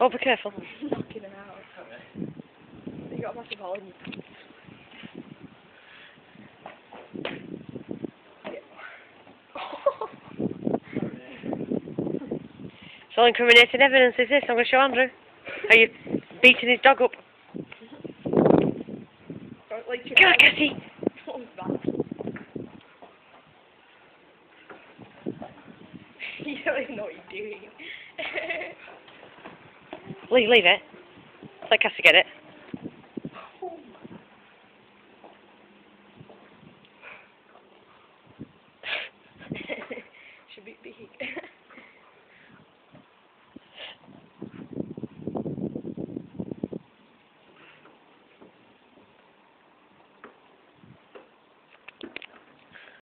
Oh, be careful. knocking him out. You got a massive hole in pants. It's all incriminating evidence, is this? I'm going to show Andrew. How you beating his dog up. Don't like Come on, Cassie. What was that? you don't even know what you're doing. Leave, leave it. Let Cassie get it.